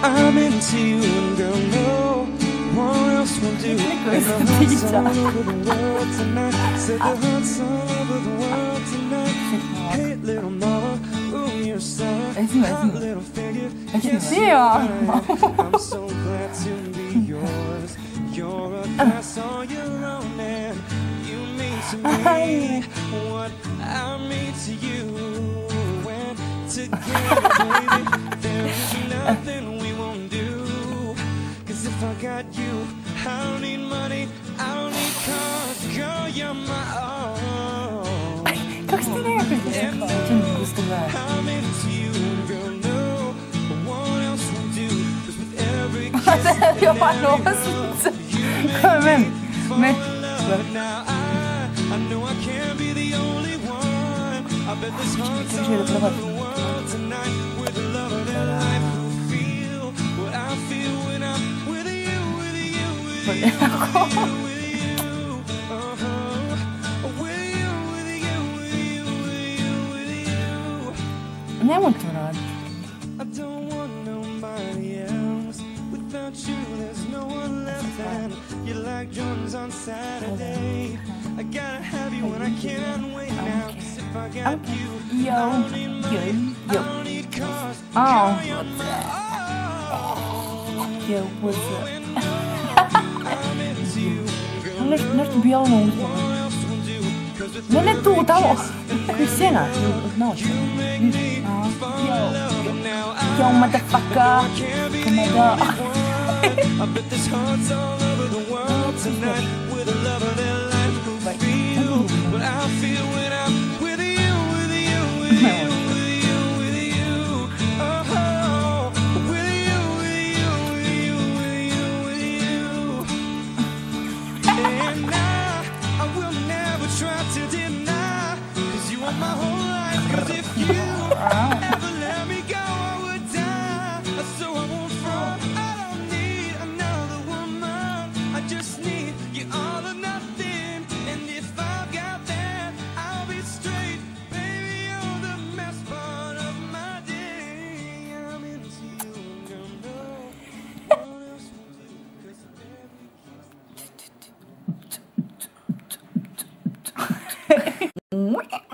I'm into you, and girl, no one else will do. And the hearts all over the world tonight. Said the hearts all over the world tonight. Hey, little mama, ooh, you're so hot little figure. Ezme ya. I'm so glad to be yours. You're a class on your own, and you mean to me what I mean to you. And together, baby, kiss Jag har låst. Men, men. Life who feel I can't be the without you, there's no one left. And you're like drums on Saturday. I gotta have you when I cannot wait now. If I got you, I don't need money. I don't need cars. Oh, what's that? Yo, what's that? Ligt, ligt björn någonstans. Den är inte otalig. Skitsenap. Yo, motherfucker. can't be Come Mwah.